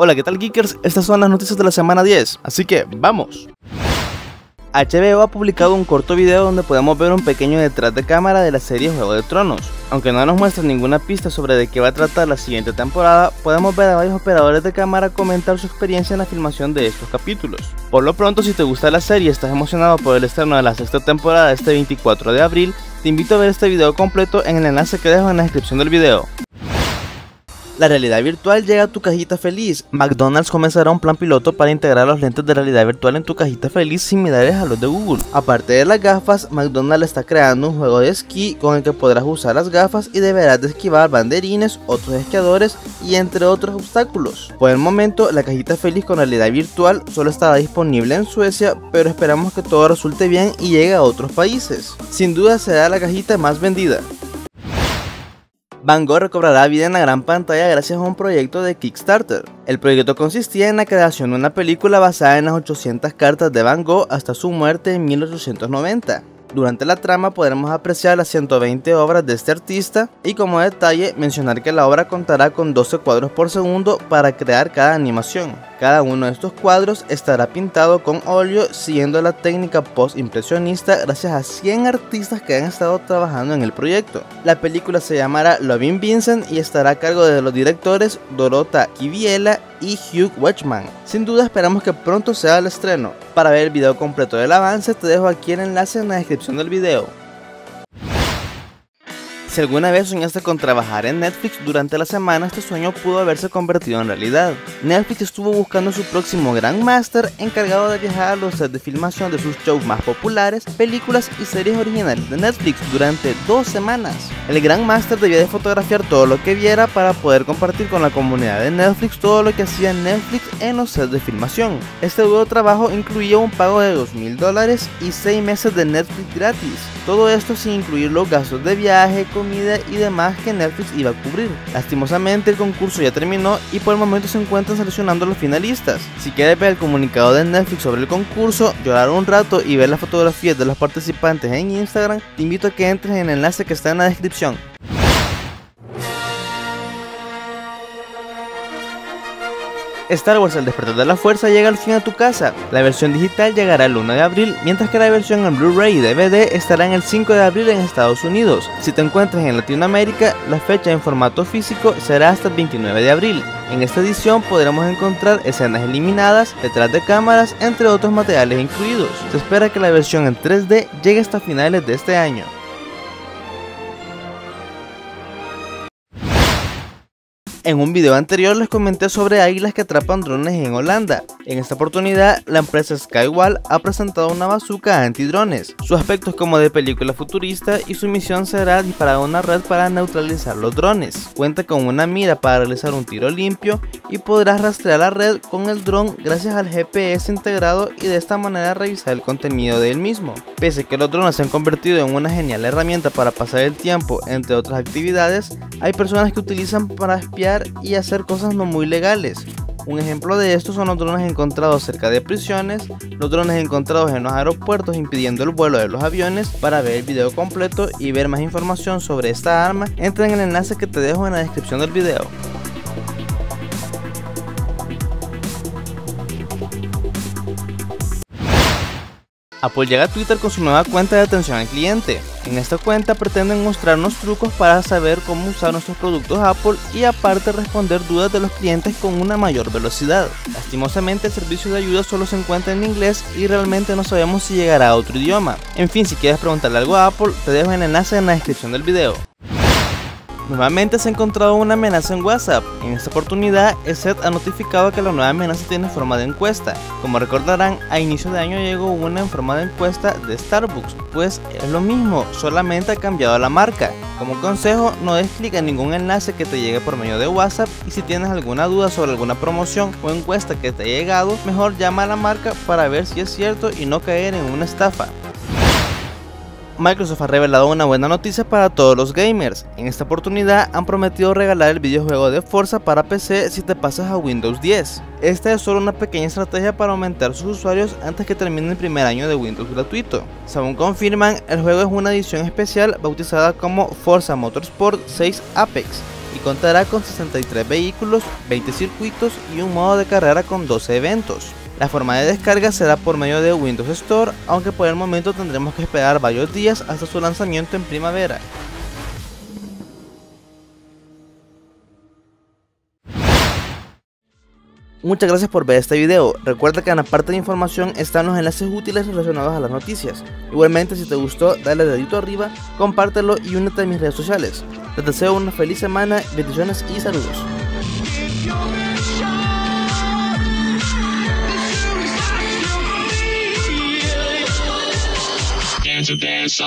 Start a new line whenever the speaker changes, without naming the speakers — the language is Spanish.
Hola, ¿qué tal Geekers? Estas son las noticias de la semana 10, así que ¡vamos! HBO ha publicado un corto video donde podemos ver un pequeño detrás de cámara de la serie Juego de Tronos. Aunque no nos muestra ninguna pista sobre de qué va a tratar la siguiente temporada, podemos ver a varios operadores de cámara comentar su experiencia en la filmación de estos capítulos. Por lo pronto, si te gusta la serie y estás emocionado por el estreno de la sexta temporada este 24 de abril, te invito a ver este video completo en el enlace que dejo en la descripción del video. La realidad virtual llega a tu cajita feliz. McDonald's comenzará un plan piloto para integrar los lentes de realidad virtual en tu cajita feliz similares a los de Google. Aparte de las gafas, McDonald's está creando un juego de esquí con el que podrás usar las gafas y deberás de esquivar banderines, otros esquiadores y entre otros obstáculos. Por el momento, la cajita feliz con realidad virtual solo estará disponible en Suecia, pero esperamos que todo resulte bien y llegue a otros países. Sin duda será la cajita más vendida. Van Gogh recobrará vida en la gran pantalla gracias a un proyecto de Kickstarter. El proyecto consistía en la creación de una película basada en las 800 cartas de Van Gogh hasta su muerte en 1890. Durante la trama podremos apreciar las 120 obras de este artista y como detalle mencionar que la obra contará con 12 cuadros por segundo para crear cada animación. Cada uno de estos cuadros estará pintado con óleo siguiendo la técnica post-impresionista gracias a 100 artistas que han estado trabajando en el proyecto. La película se llamará Loving Vincent y estará a cargo de los directores Dorota Kiviela y Hugh Watchman. Sin duda esperamos que pronto sea el estreno. Para ver el video completo del avance te dejo aquí el enlace en la descripción del video. Si alguna vez soñaste con trabajar en Netflix durante la semana, este sueño pudo haberse convertido en realidad. Netflix estuvo buscando su próximo Grand Master encargado de viajar a los sets de filmación de sus shows más populares, películas y series originales de Netflix durante dos semanas. El Grand Master debía de fotografiar todo lo que viera para poder compartir con la comunidad de Netflix todo lo que hacía Netflix en los sets de filmación. Este duro trabajo incluía un pago de 2 mil dólares y 6 meses de Netflix gratis. Todo esto sin incluir los gastos de viaje, y demás que Netflix iba a cubrir. Lastimosamente el concurso ya terminó y por el momento se encuentran seleccionando a los finalistas. Si quieres ver el comunicado de Netflix sobre el concurso, llorar un rato y ver las fotografías de los participantes en Instagram, te invito a que entres en el enlace que está en la descripción. Star Wars El despertar de la fuerza llega al fin a tu casa. La versión digital llegará el 1 de abril, mientras que la versión en Blu-ray y DVD estará en el 5 de abril en Estados Unidos. Si te encuentras en Latinoamérica, la fecha en formato físico será hasta el 29 de abril. En esta edición podremos encontrar escenas eliminadas, detrás de cámaras, entre otros materiales incluidos. Se espera que la versión en 3D llegue hasta finales de este año. En un video anterior les comenté sobre águilas que atrapan drones en Holanda. En esta oportunidad, la empresa Skywall ha presentado una bazooka antidrones. Su aspecto es como de película futurista y su misión será disparar una red para neutralizar los drones. Cuenta con una mira para realizar un tiro limpio y podrás rastrear la red con el dron gracias al GPS integrado y de esta manera revisar el contenido del mismo. Pese que los drones se han convertido en una genial herramienta para pasar el tiempo entre otras actividades, hay personas que utilizan para espiar y hacer cosas no muy legales. Un ejemplo de esto son los drones encontrados cerca de prisiones, los drones encontrados en los aeropuertos impidiendo el vuelo de los aviones. Para ver el video completo y ver más información sobre esta arma, entra en el enlace que te dejo en la descripción del video. Apple llega a Twitter con su nueva cuenta de atención al cliente. En esta cuenta pretenden mostrarnos trucos para saber cómo usar nuestros productos Apple y aparte responder dudas de los clientes con una mayor velocidad. Lastimosamente el servicio de ayuda solo se encuentra en inglés y realmente no sabemos si llegará a otro idioma. En fin, si quieres preguntarle algo a Apple, te dejo el enlace en la descripción del video. Nuevamente se ha encontrado una amenaza en WhatsApp. En esta oportunidad, el set ha notificado que la nueva amenaza tiene forma de encuesta. Como recordarán, a inicio de año llegó una en forma de encuesta de Starbucks, pues es lo mismo, solamente ha cambiado la marca. Como consejo, no des clic en ningún enlace que te llegue por medio de WhatsApp y si tienes alguna duda sobre alguna promoción o encuesta que te ha llegado, mejor llama a la marca para ver si es cierto y no caer en una estafa. Microsoft ha revelado una buena noticia para todos los gamers. En esta oportunidad han prometido regalar el videojuego de Forza para PC si te pasas a Windows 10. Esta es solo una pequeña estrategia para aumentar sus usuarios antes que termine el primer año de Windows gratuito. Según confirman, el juego es una edición especial bautizada como Forza Motorsport 6 Apex y contará con 63 vehículos, 20 circuitos y un modo de carrera con 12 eventos. La forma de descarga será por medio de Windows Store, aunque por el momento tendremos que esperar varios días hasta su lanzamiento en primavera. Muchas gracias por ver este video, recuerda que en la parte de información están los enlaces útiles relacionados a las noticias. Igualmente si te gustó dale dedito arriba, compártelo y únete a mis redes sociales. Les deseo una feliz semana, bendiciones y saludos. To dance on.